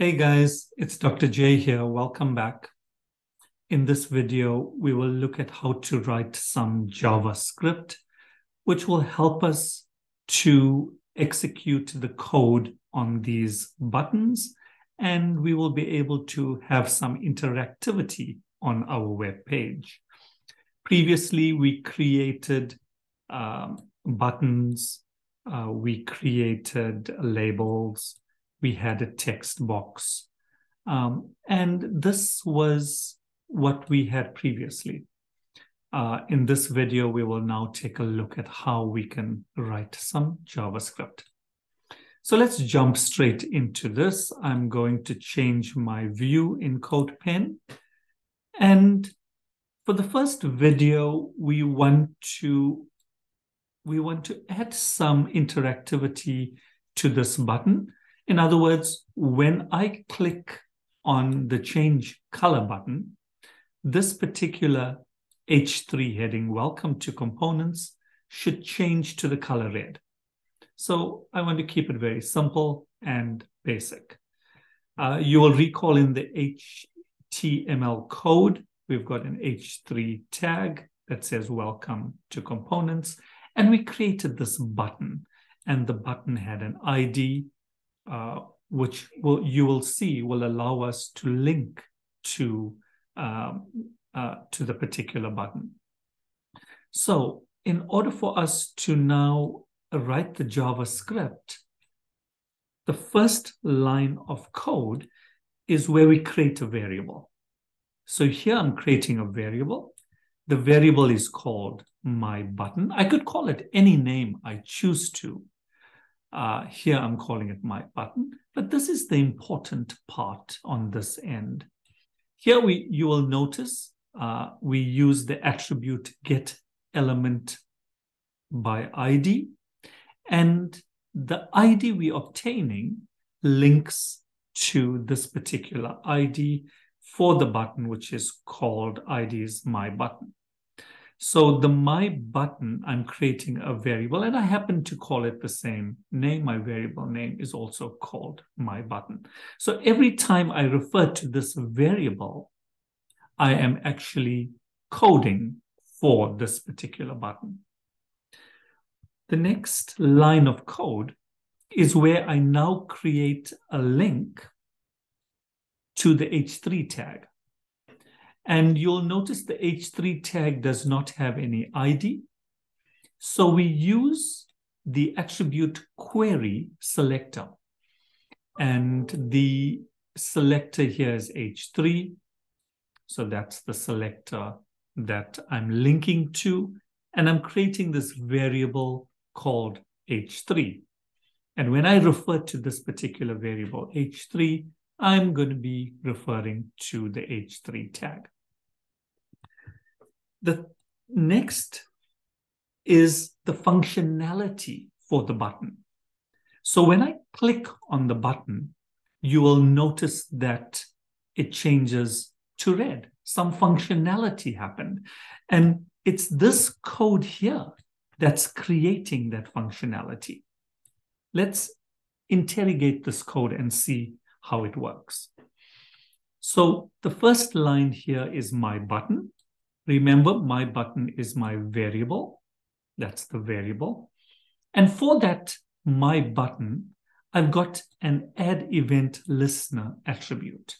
Hey guys, it's Dr. J here. Welcome back. In this video, we will look at how to write some JavaScript, which will help us to execute the code on these buttons, and we will be able to have some interactivity on our web page. Previously, we created um, buttons, uh, we created labels, we had a text box. Um, and this was what we had previously. Uh, in this video, we will now take a look at how we can write some JavaScript. So let's jump straight into this. I'm going to change my view in CodePen. And for the first video, we want to we want to add some interactivity to this button. In other words, when I click on the change color button, this particular H3 heading, welcome to components, should change to the color red. So I want to keep it very simple and basic. Uh, you will recall in the HTML code, we've got an H3 tag that says welcome to components. And we created this button and the button had an ID, uh, which will, you will see will allow us to link to, um, uh, to the particular button. So in order for us to now write the JavaScript, the first line of code is where we create a variable. So here I'm creating a variable. The variable is called my button. I could call it any name I choose to. Uh, here I'm calling it my button, but this is the important part on this end. Here we you will notice uh, we use the attribute get element by ID, and the ID we're obtaining links to this particular ID for the button, which is called ID is my button. So the my button, I'm creating a variable and I happen to call it the same name. My variable name is also called my button. So every time I refer to this variable, I am actually coding for this particular button. The next line of code is where I now create a link to the H3 tag. And you'll notice the H3 tag does not have any ID. So we use the attribute query selector. And the selector here is H3. So that's the selector that I'm linking to. And I'm creating this variable called H3. And when I refer to this particular variable H3, I'm going to be referring to the H3 tag. The next is the functionality for the button. So when I click on the button, you will notice that it changes to red. Some functionality happened. And it's this code here that's creating that functionality. Let's interrogate this code and see how it works. So the first line here is my button. Remember, my button is my variable. That's the variable. And for that my button, I've got an add event listener attribute.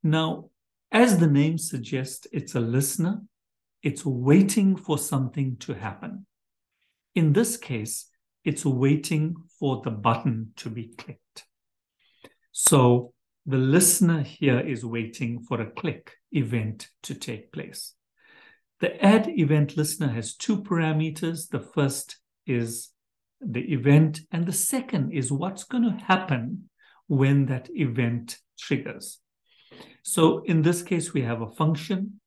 Now, as the name suggests, it's a listener. It's waiting for something to happen. In this case, it's waiting for the button to be clicked. So the listener here is waiting for a click event to take place. The add event listener has two parameters. The first is the event, and the second is what's going to happen when that event triggers. So in this case, we have a function,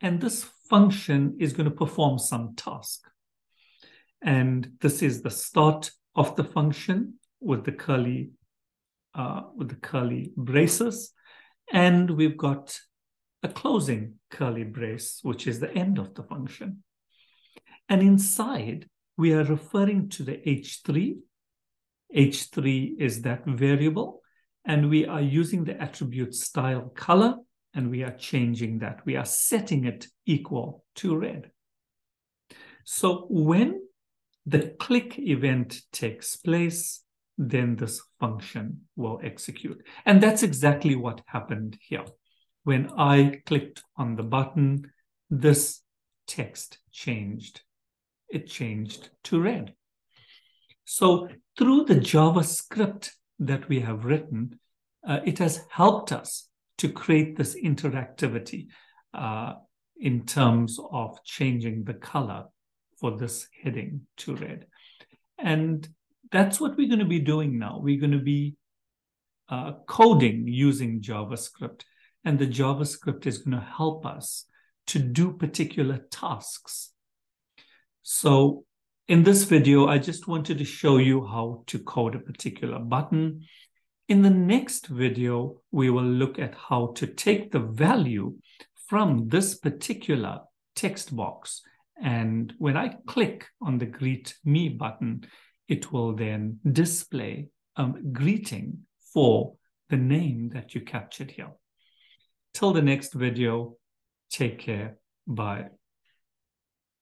and this function is going to perform some task. And this is the start of the function with the curly uh, with the curly braces. And we've got a closing curly brace, which is the end of the function. And inside, we are referring to the H3. H3 is that variable. And we are using the attribute style color and we are changing that. We are setting it equal to red. So when the click event takes place, then this function will execute. And that's exactly what happened here. When I clicked on the button, this text changed. It changed to red. So through the JavaScript that we have written, uh, it has helped us to create this interactivity uh, in terms of changing the color for this heading to red. And that's what we're going to be doing now. We're going to be uh, coding using JavaScript, and the JavaScript is going to help us to do particular tasks. So in this video, I just wanted to show you how to code a particular button. In the next video, we will look at how to take the value from this particular text box. And when I click on the Greet Me button, it will then display a greeting for the name that you captured here. Till the next video, take care. Bye.